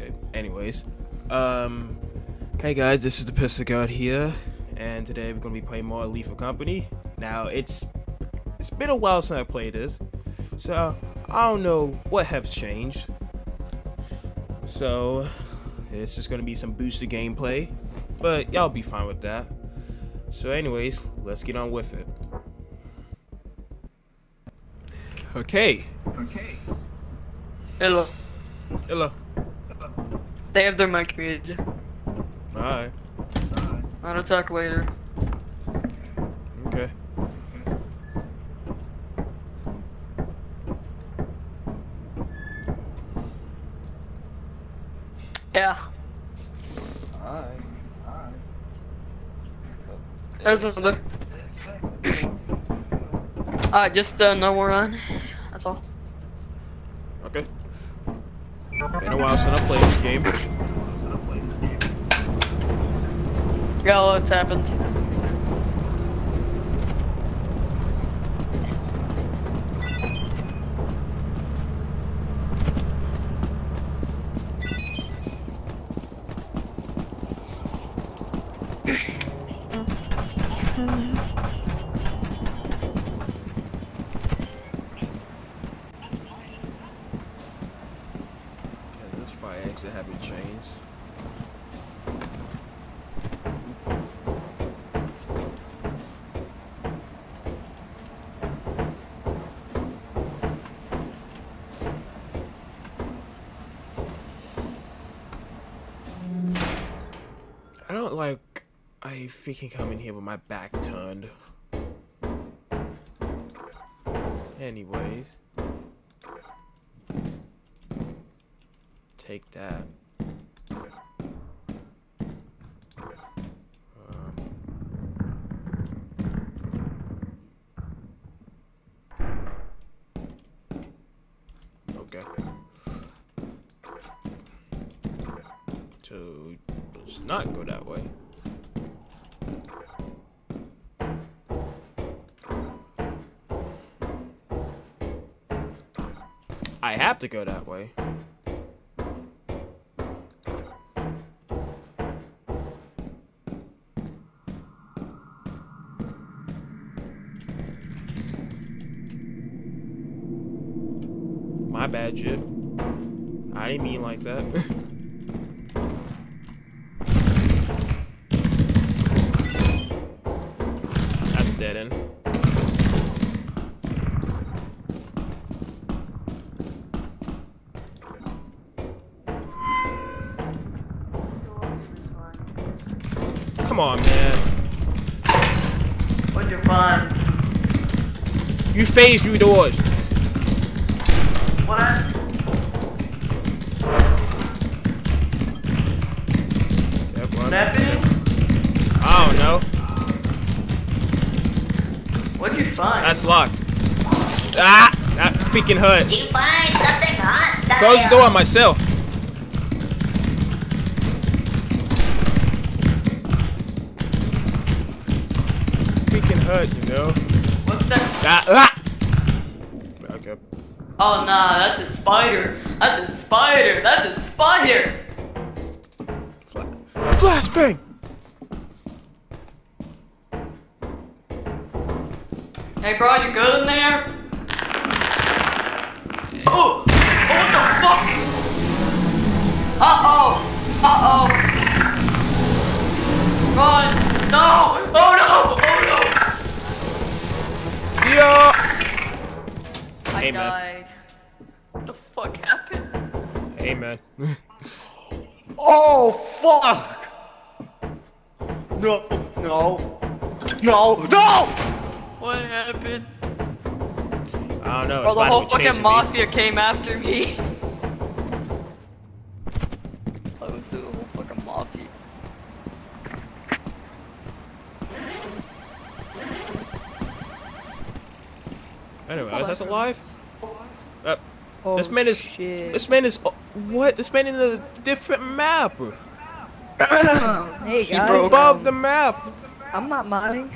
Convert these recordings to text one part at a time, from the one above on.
Okay. Anyways, um. Hey guys, this is the Pistol God here, and today we're gonna be playing more Lethal Company. Now it's it's been a while since I played this, so I don't know what has changed. So it's just gonna be some boosted gameplay, but y'all be fine with that. So anyways, let's get on with it. Okay. Okay. Hello. Hello. They have their mic muted. Alright. I'll talk later. Okay. Yeah. Alright. There's another. Alright, just uh, know we're on. That's all. Okay. Been a while since I played this game. Yeah, what's happened? Fire exit haven't changed. I don't like I freaking come in here with my back turned. Anyways. Take that. Um, okay. So let's not go that way. I have to go that way. Bad, Jib. I didn't mean like that. That's dead end. Come on, man. What'd you find? You phased through doors. That's locked. Ah! That freaking hurt. You find something hot Close the door on myself. Freaking hurt, you know. What's that? Ah! ah! Okay. Oh nah, that's a spider. That's a spider. That's a spider. Fla- Flashbang! Hey bro, you good in there? Oh! Oh, what the fuck? Uh-oh! Uh-oh! Run! No! Oh no! Oh Yeah! no! I Hey, man. died. What the fuck happened? Hey, man. Oh fuck! No, no, no, no! What happened? I don't know. Bro, the whole fucking me. mafia came after me. I was through the whole fucking mafia. Anyway, Hold that's alive? Uh, Oh, this man is. shit. This man is. oh, what? This man in a different map. hey He guys. Above um, the map. I'm not modding.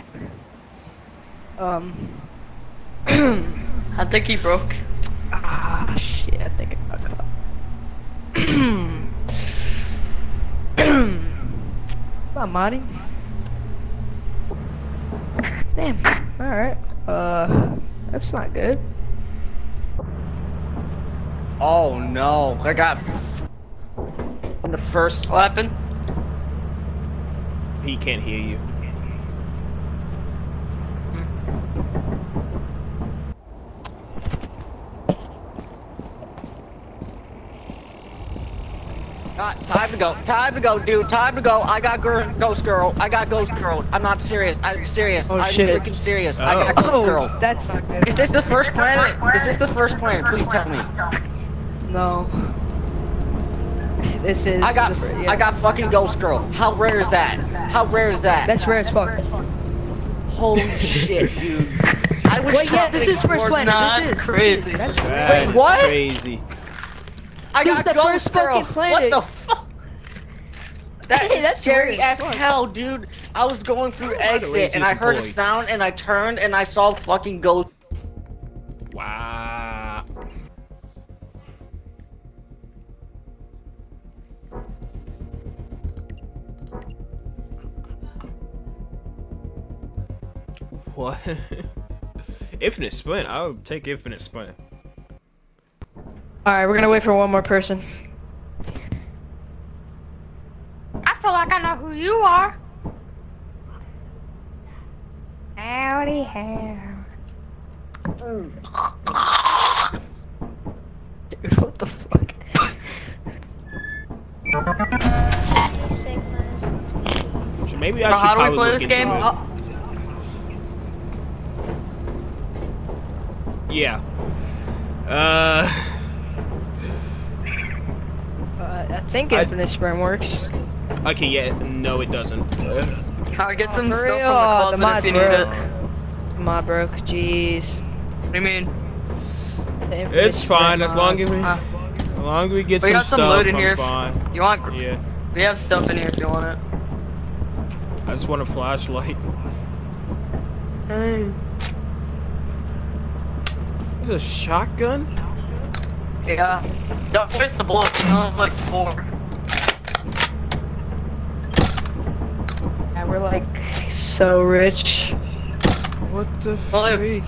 Um. I think he broke. ah shit, I think I got caught. not modding. Damn. All right. Uh, that's not good. Oh no, I got f- in the first. What happened? He can't hear you. Ah, time to go. Time to go, dude. Time to go. I got girl, ghost girl. I got ghost girl. I'm not serious. I'm serious. Oh, I'm shit. freaking serious. I Oh. got ghost Oh, girl. that's not good. Is this the first planet? Is this the first planet? Please tell me. No. This is. I got, the yeah. I got fucking ghost girl. How rare is that? How rare is that? That's rare as fuck. Holy shit, dude. I was Wait, yeah, trying this to is first explore- planet. Nah, this that's is. crazy. That's That is what? crazy. I This got is the ghost first girl. fucking planet. What the fuck? That Hey, is that's scary weird. as hell, dude. I was going through By the exit and I Susan heard a sound and I turned and I saw fucking ghost. Wow. What? infinite sprint. I would take infinite sprint. All right, we're gonna wait for one more person. I feel like I know who you are. Howdy, how. Dude, what the fuck? So maybe I Bro, should how do we play this game? Oh, Yeah. Uh. Uh, I think I- Infinite Sprint works. Okay. Yeah. No, it doesn't. Uh, I'll get some For stuff from the real, the closet mod if you need broke. it. Mod broke, jeez. What do you mean? It's fine as long as we, mod. as long as we get We some got some stuff. loot in I'm here. fine. You want? Yeah. We have stuff in here if you want it. I just want a flashlight. There's a shotgun? Yeah. Don't waste the bullets. You only like four. We're like so rich. What the Well, freak?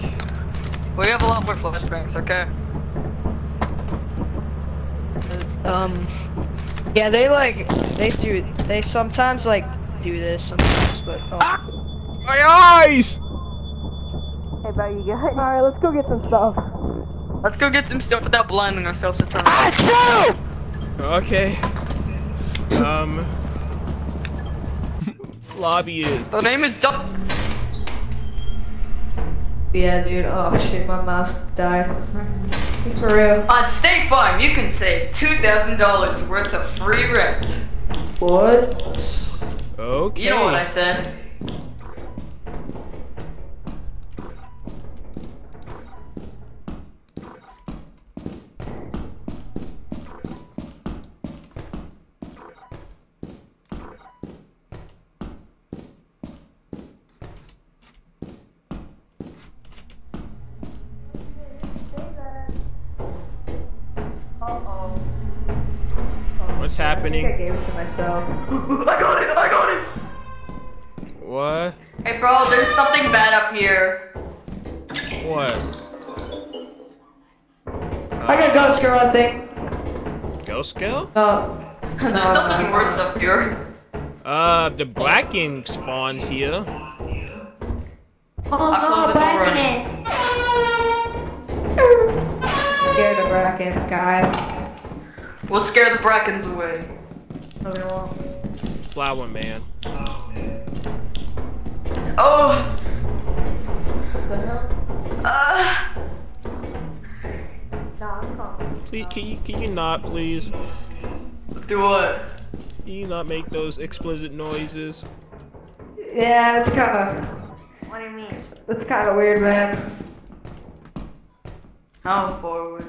We have a lot more flashbangs. Okay. Um, yeah, they like they do they sometimes like do this sometimes, but oh. My eyes! Hey, buddy, you good? All right, let's go get some stuff. Let's go get some stuff without blinding ourselves to turn. Okay. Um. Lobby is. The name is Duck. Yeah, dude. Oh shit, my mouse died. For real. On State Farm, you can save two thousand dollars worth of free rent. What? Okay. You know what I said. What's I happening? gave it to myself. I got it. I got it. What? Hey, bro, there's something bad up here. What? I got Ghost Girl, I think. Ghost Girl? Uh, There's something worse up here. Uh, the Bracken spawns here. I'll close the door on you. scared of Bracken, guys. We'll scare the Brackens away. Okay, well. Flower Man. Oh. Uh, Please, can you, can you not, please? do what? Can you not make those explicit noises? Yeah, it's kind of. What do you mean? It's kind of weird, man. How forward?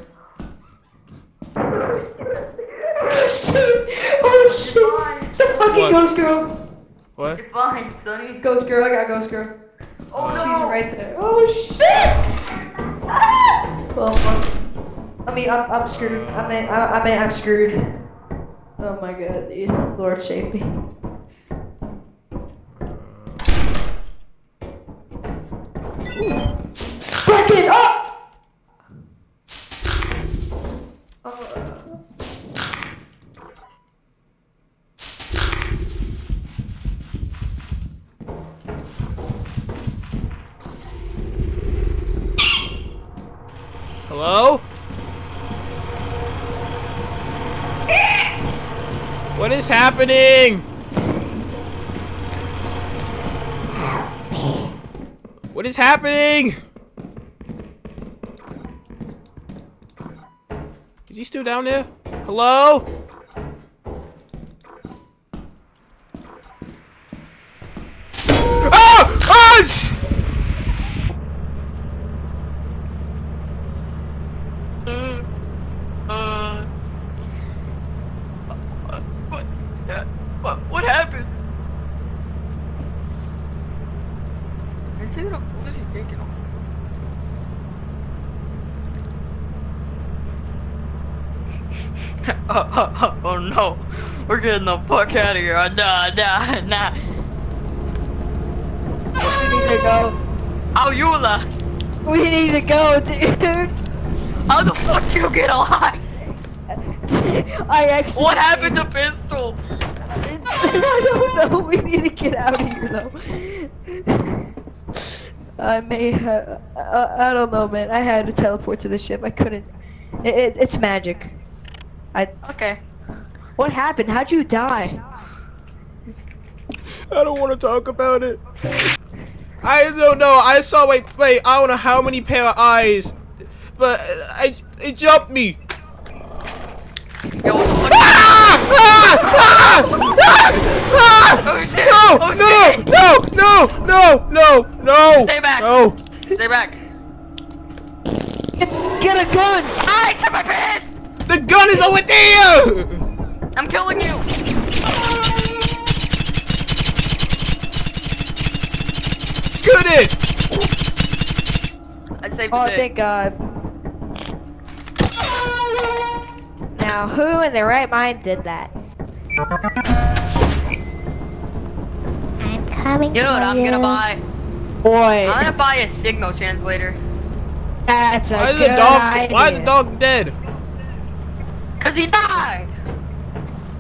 Oh shit! Oh! It's a fucking What? ghost girl. What? Fine, Sonny. Ghost girl, I got ghost girl. Oh She's no. right there. Oh shit! Ah! Well, fuck. I mean, I'm, I'm screwed. I mean, I, I mean, I'm screwed. Oh my god, dude. Lord save me. Back it up! Oh. Hello? What is happening? What is happening? Is he still down there? Hello? Ah! Ah! sh- Uh, what, uh, what, what happened? Is he gonna, what is he taking on? Oh, oh, oh, oh no, we're getting the fuck out of here. Uh, Nah, nah, nah. We need to go. Oh, Eula, We need to go, dude. how the fuck did you get alive? I actually. What happened to Pistol? I don't know. We need to get out of here, though. I may have. Uh, I don't know, man. I had to teleport to the ship. I couldn't. It, it, it's magic. I. Okay. What happened? How'd you die? I don't want to talk about it. I don't know. I saw wait, wait. I don't know how many pair of eyes, but I it jumped me. Yo, what the fuck? Ah! Ah! Ah! Ah! Oh shit! No! oh, No! No! No! No! No! No! Stay back. No! Stay back. Get, get a gun! I took my pants! The gun is over there! I'm killing you! Screw this! I saved Oh, thank God. Now, who in their right mind did that? I'm coming You know what I'm gonna buy? Boy, I'm gonna buy a signal translator. that's a Why is good the dog? idea. Why is the dog dead? Cause he died!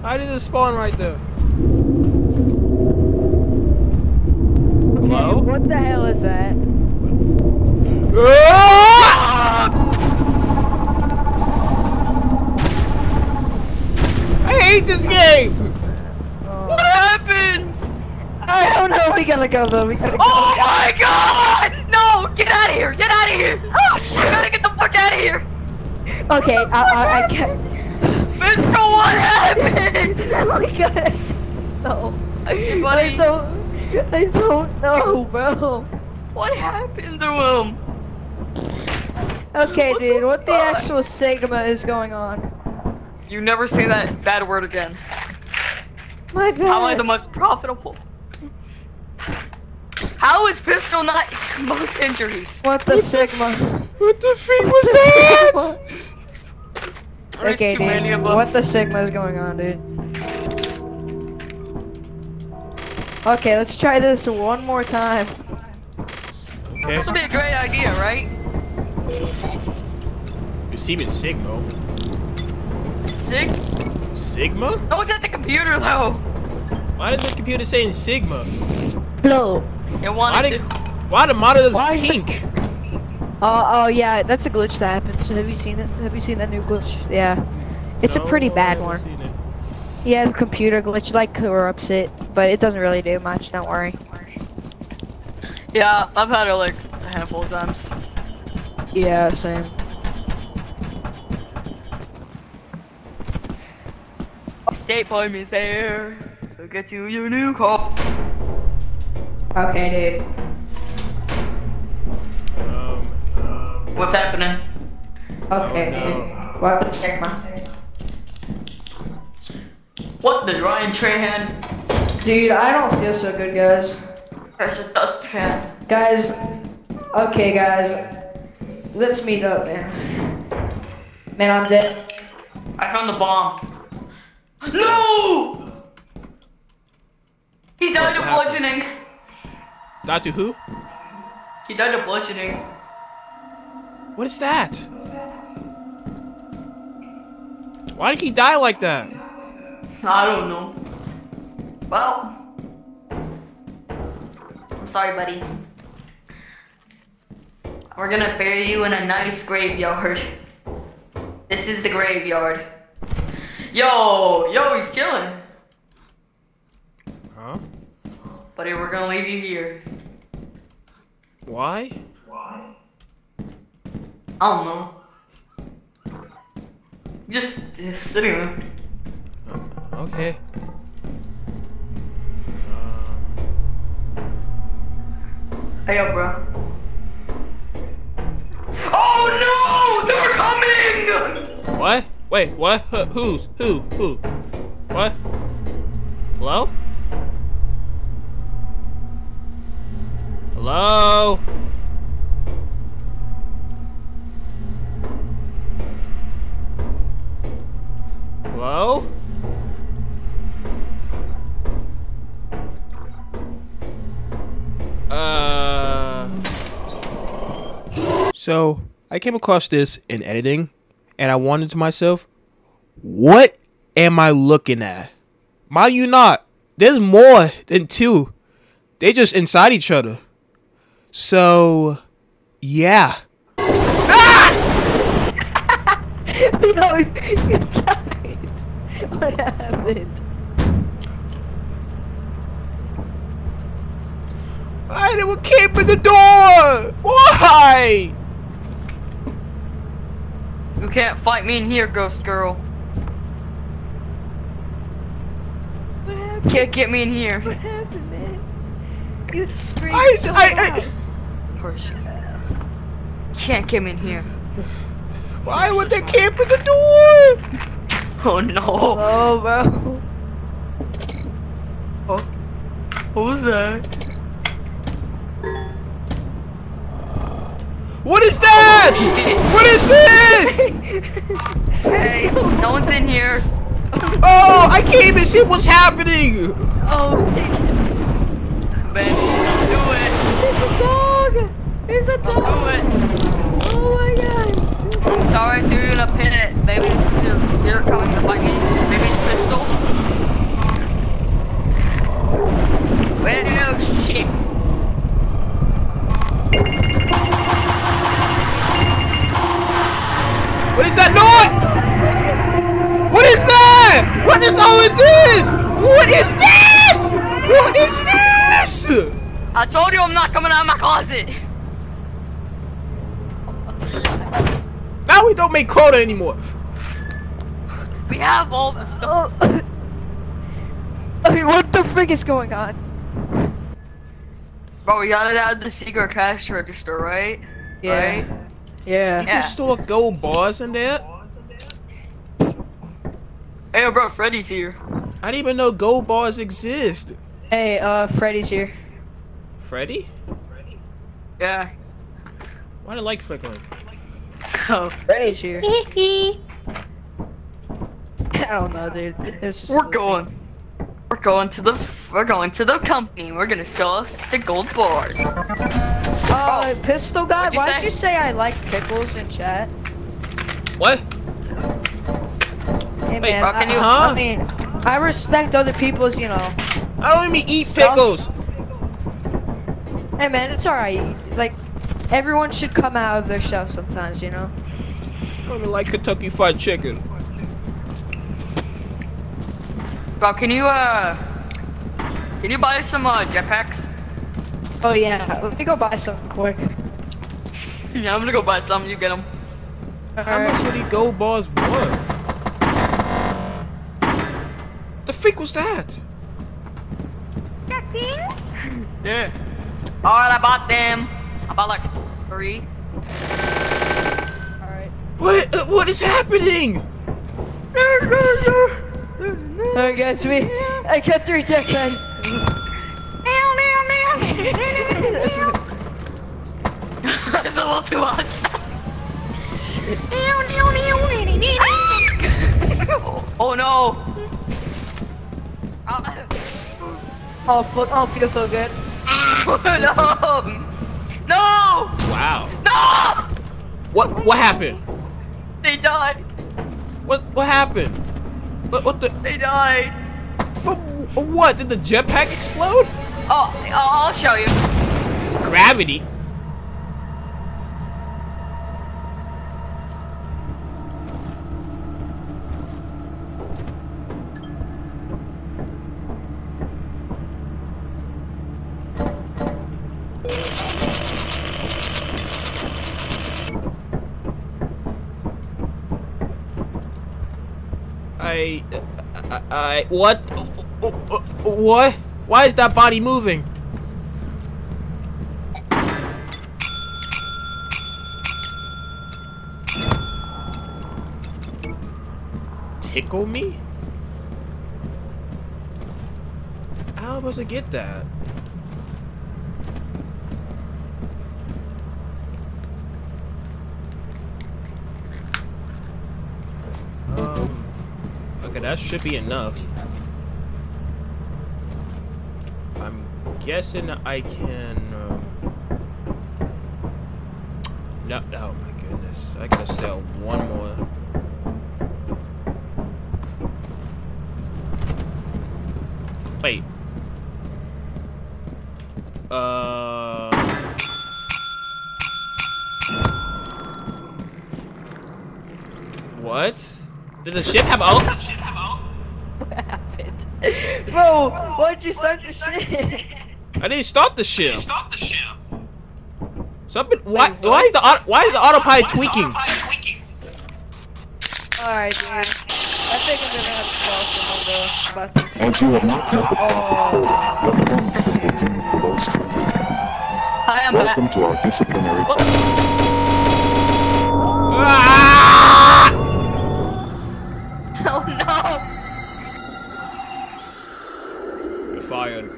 How did it spawn right there? Hello? What the hell is that? Ah! I hate this game! What happened? I don't know. We gotta go though. We gotta go. Oh my god! No! Get out of here! Get out of here! Oh, You gotta get the fuck out of here! Okay, I, I, I can't. Mister, what happened? oh my god, No. Hey, buddy. I don't. I don't know, bro. What happened to him? Okay, What dude. the What the actual sigma is going on? You never say that bad word again. My bad. How am I the most profitable? How is Pistol not most injuries? What the sigma? What the freak was that? There's okay, too many dude. of them. What the sigma is going on, dude? Okay, let's try this one more time. Okay. This would be a great idea, right? Receiving signal. Sig? Sigma? Oh, no one's at the computer though. Why is the computer saying Sigma? No. It Why wanted did, to. why the monitor's Why is it- pink? Oh, oh yeah, that's a glitch that happens. Have you seen it? Have you seen that new glitch? Yeah. It's a pretty bad one. seen it. Yeah, the computer glitch like corrupts it, but it doesn't really do much. Don't worry. Yeah, I've had it like a handful of times. Yeah, same. State Farm is there to get you your new car. Okay, dude. What's happening? Okay, oh, no. dude. What the sigma? What the Ryan Trahan? Dude, I don't feel so good, guys. There's a dustpan. Guys, okay, guys. Let's meet up, man. Man, I'm dead. I found the bomb. No! He died of What happened? bludgeoning. Doctor Who? He died of bludgeoning. What is that? Why did he die like that? I don't know. Well, I'm sorry, buddy. We're gonna bury you in a nice graveyard. This is the graveyard. Yo, yo, he's chilling. Huh? Buddy, we're gonna leave you here. Why? I don't know. Just, just sitting there. Uh, okay. Hey, yo, bro. Oh no! They're coming! What? Wait, what? Who- Who's? Who? Who? What? Hello? Hello? Hello? Uh. So, I came across this in editing, and I wondered to myself, what am I looking at? Mind you not, there's more than two. They just inside each other. So, yeah. Yo, you died. What happened? I never came in the door! Why? You can't fight me in here, ghost girl. What happened? Can't get me in here. What happened, man? You screamed I, so I, loud. I, Push. Can't get me in here. why would they camp in the door? Oh no. Oh, bro. Oh. Who's that? What is that? What is this? Hey, no one's in here. Oh, I can't even see what's happening. Oh, Ben, don't do it. it's a dog. It's a Don't do dog. it. Oh my god. Sorry, I threw you in a pit. Maybe spirit coming to fight me. Maybe it's pistol. Well, shit. What is that noise? What is that? What is all of this? What is that? What is this? I told you I'm not coming out of my closet. Now we don't make quota anymore. We have all the stuff. Oh. Okay, what the frick is going on? Bro, we got it out of the secret cash register, right? Right? Yeah. You Yeah. store gold bars in there? Hey, bro, Freddy's here. I didn't even know gold bars exist. Hey, uh, Freddy's here. Freddy? Yeah. Why do I like flickering? Oh, Freddy's here. I don't know, dude. It's just we're going. We're going to the. We're going to the company. We're gonna sell us the gold bars. Uh, pistol guy, why'd you say I like pickles in chat? What? Hey Wait, man, how I, can you- I mean, I respect other people's, you know. I don't even eat Stuff? pickles. Hey man, it's alright. Like, everyone should come out of their shell sometimes, you know. I don't even like Kentucky Fried Chicken. Bro, can you uh, can you buy some uh jetpacks? Oh yeah, let me go buy some quick. Yeah, I'm gonna go buy some. You get them. How much are these gold bars worth? The freak was that? Yeah. All right, I bought them. I bought like three. Alright. What? uh, What is happening? Alright guys, we I got three jetpacks. That's right. It's a little too much. oh no. Oh, fuck. Oh, feel so good. no. No. Wow. No. What what happened? They died. What what happened? What what the They died. from what? Did the jetpack explode? Oh, I'll show you. Gravity. I, I, I, what? What? Why is that body moving? Tickle me? How am I supposed to get that? Um, okay, that should be enough. I'm guessing I can. Um, no, oh my goodness! I gotta sell one more. Wait. Uh. What? Did the ship have all? What happened? Bro, why'd you start the ship? I didn't start the ship. Start the ship. Something. Why? Why is the auto, why is the autopilot tweaking? Alright, dude. I think I'm gonna have to call someone though. About this. As you have not met the Oh. your performance has been deemed below standard. Hi, I'm back. Welcome to our disciplinary Ah! Fired.